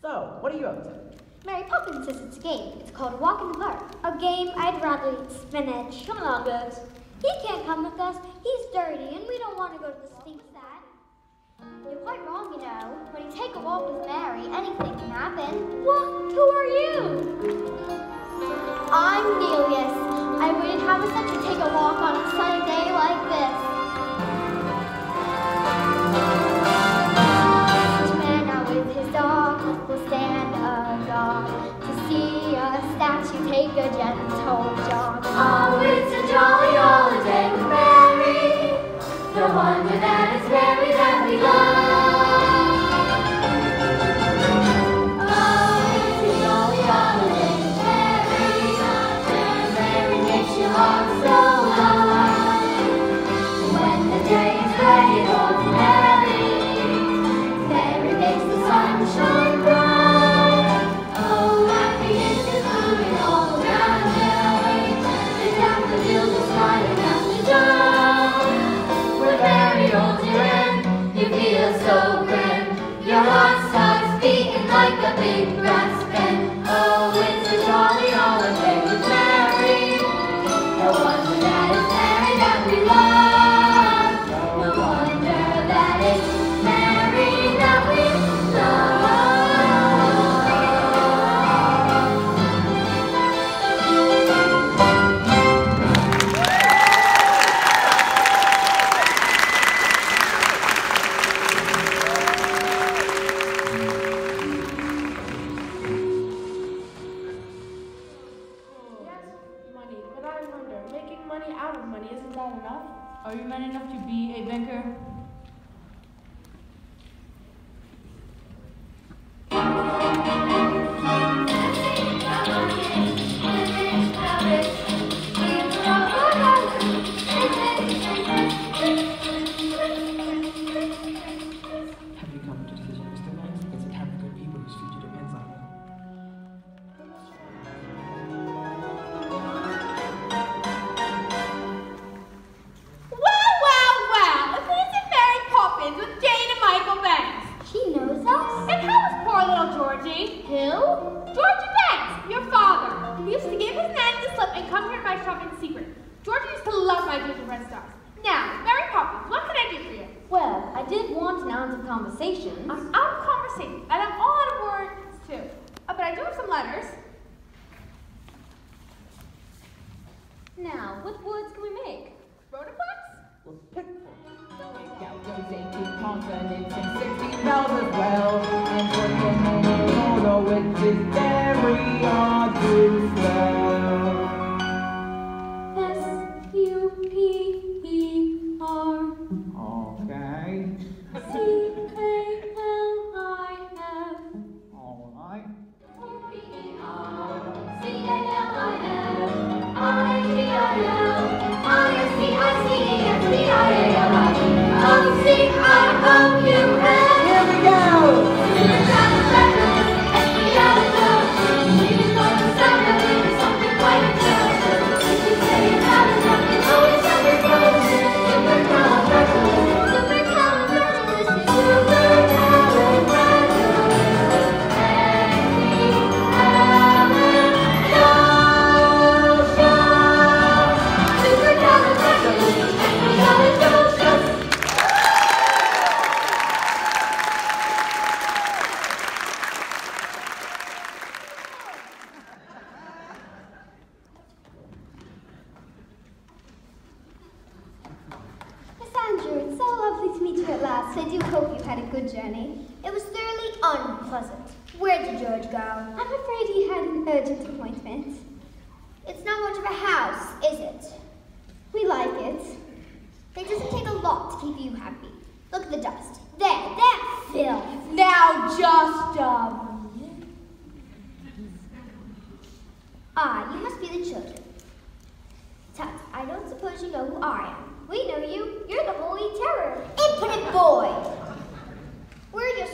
So, what are you up to? Mary Poppins says it's a game. It's called Walk in the Park. A game? I'd rather eat spinach. Come on, Goods. He can't come with us. He's dirty, and we don't want to go to the stink that. You're quite wrong, you know. When you take a walk with Mary, anything can happen. What? Who are you? I'm Neleus. I wouldn't have a such a take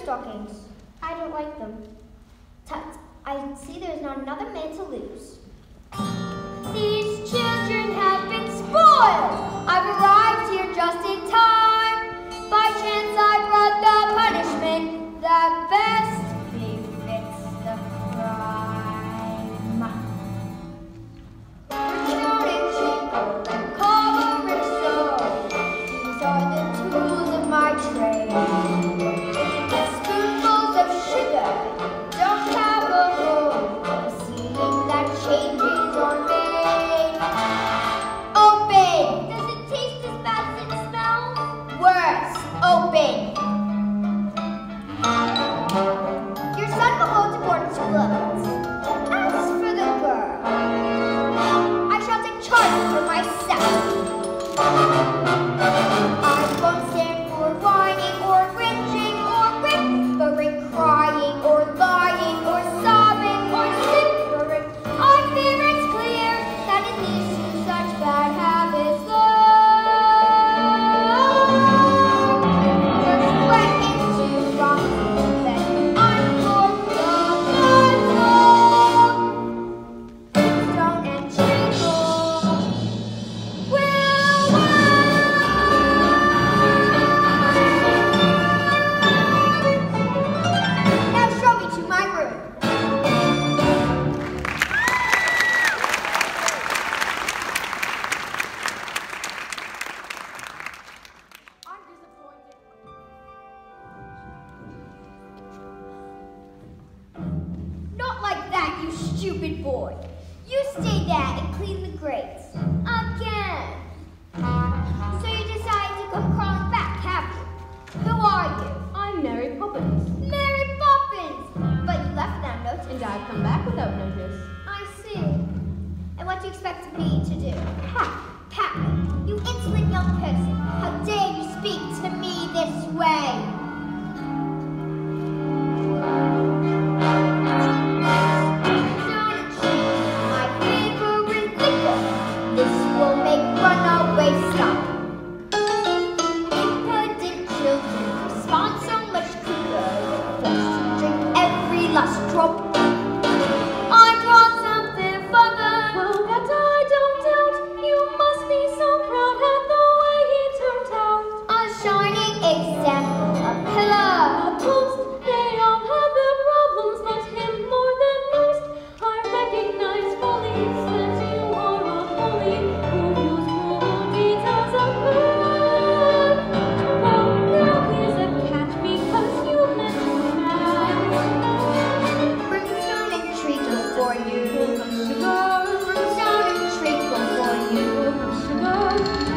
stockings. I don't like them. Tut, I see there's not another man to lose.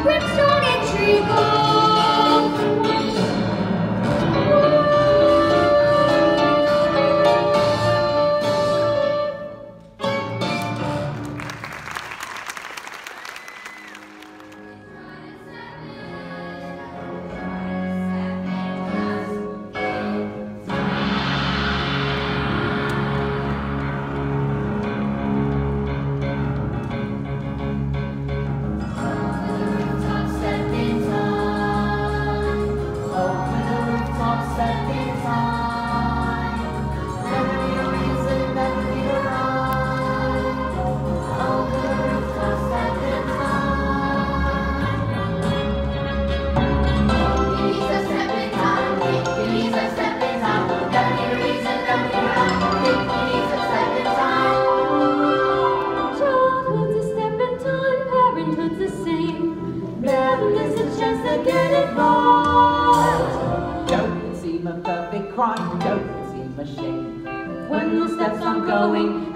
brimstone and treacle. crying, don't seem ashamed. When the steps I'm going,